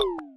Oh.